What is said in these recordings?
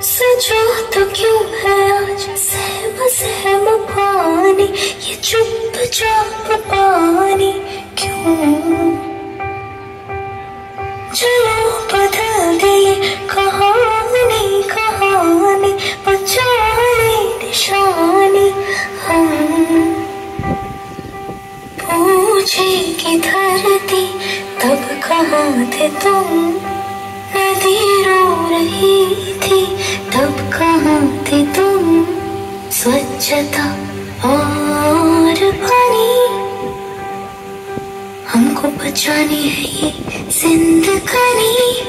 सजो तो क्यों है आज? सहम सहम पानी, ये चुप चाप पानी क्यों? चलो बदल दिए कहानी कहानी बचाने निशानी। हम पूछे की धरती तब कहाँ थे तुम? नदी रो रही तब कहाँ थे तुम? स्वच्छता और पानी। हमको बचानी है ये जिंदगानी।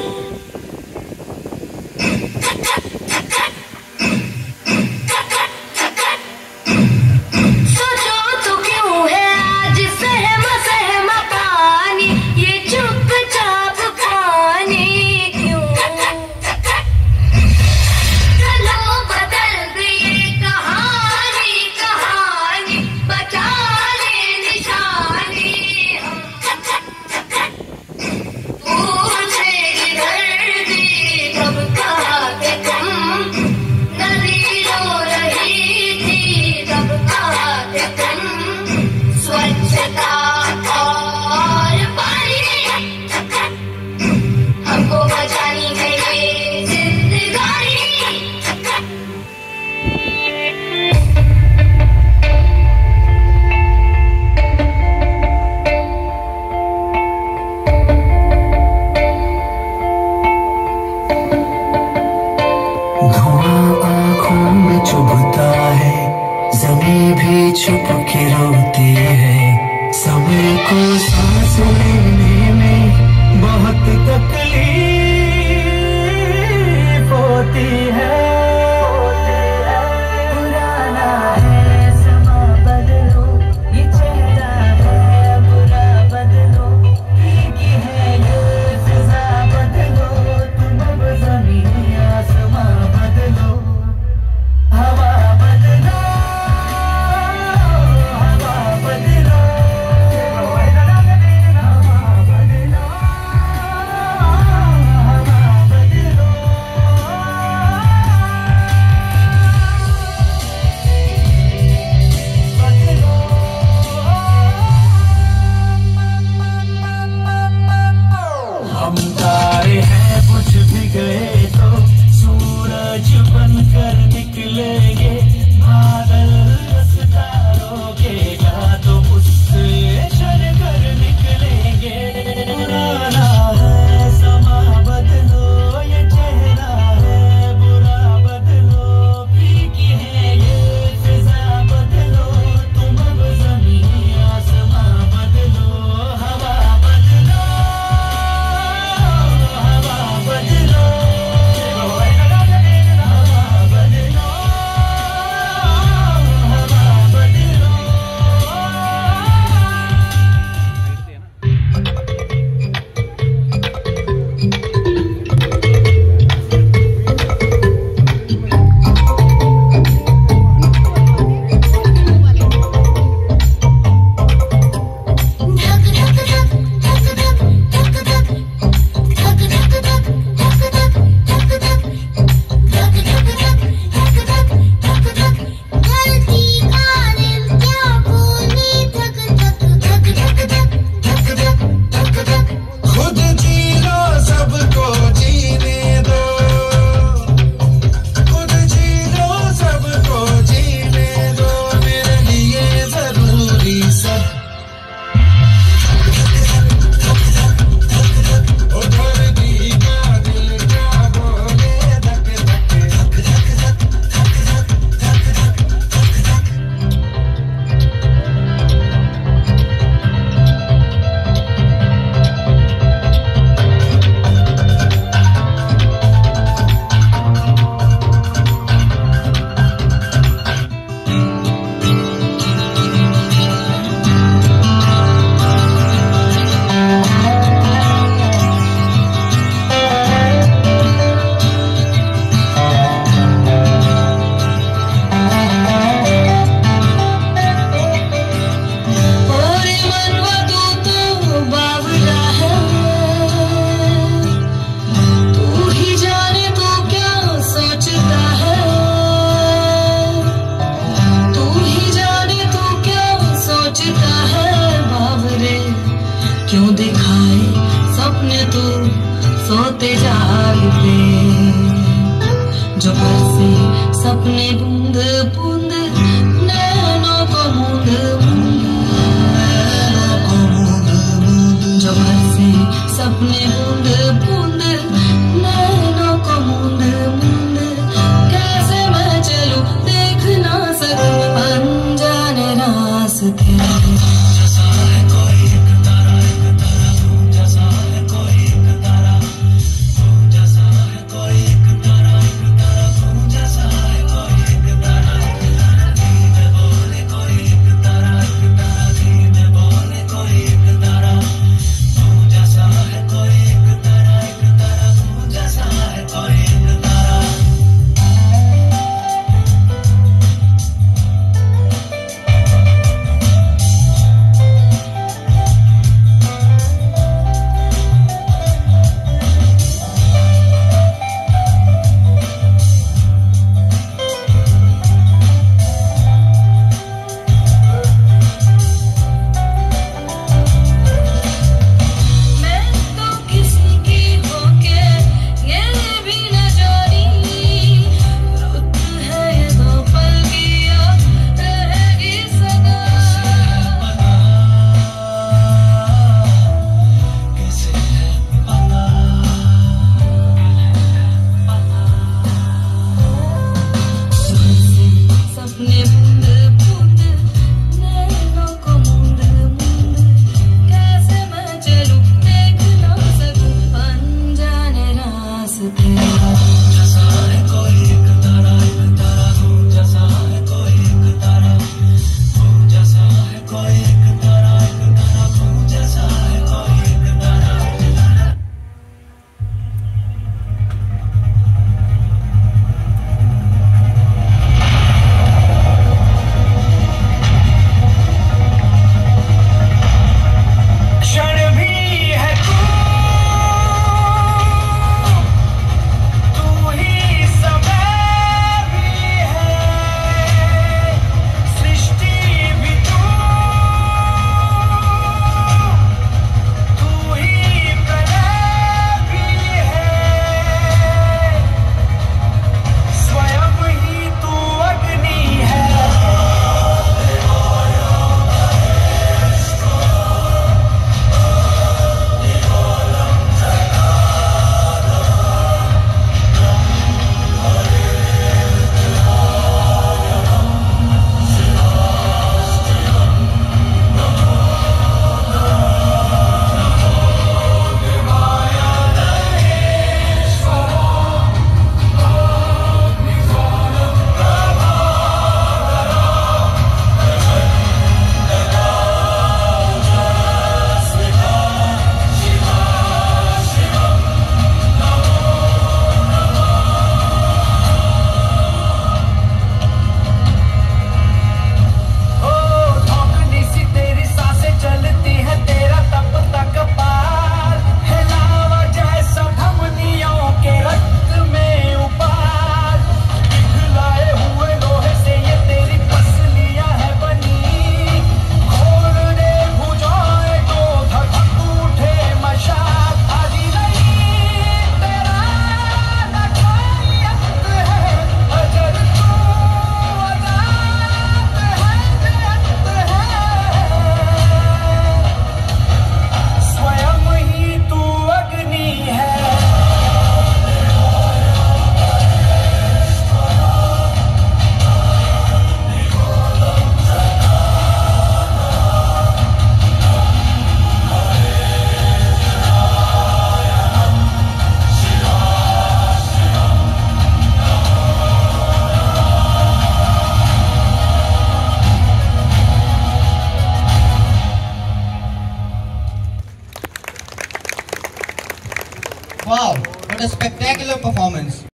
छुप के रोती है। समय को सांस लेने में बहुत तकलीफ़ आए सपने तो सोते जागते। जो घर से सपने बूंद पूरे